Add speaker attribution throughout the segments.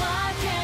Speaker 1: why can't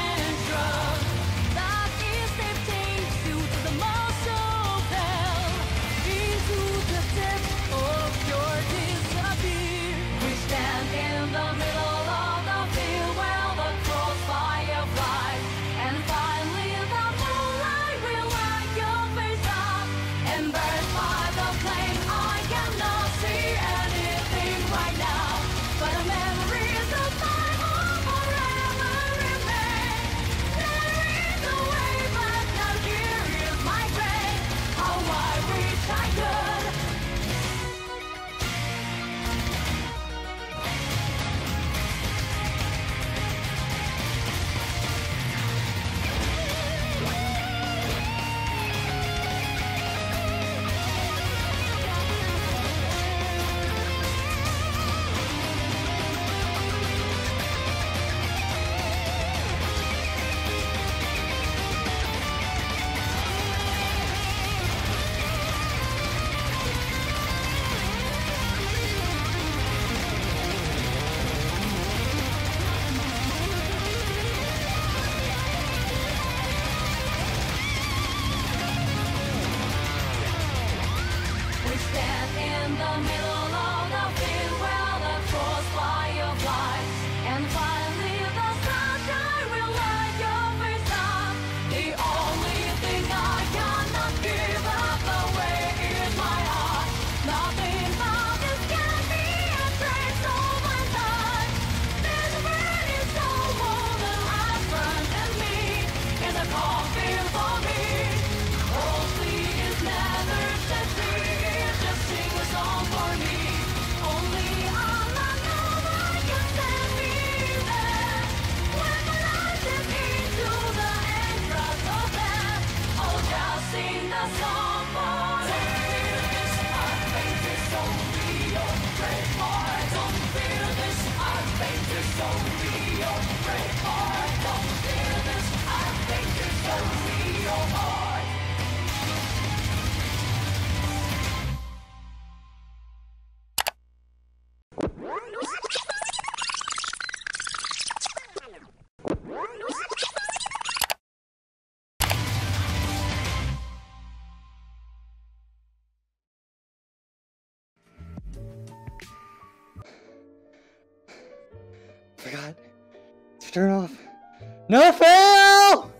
Speaker 1: the
Speaker 2: Forgot to turn off. No fail!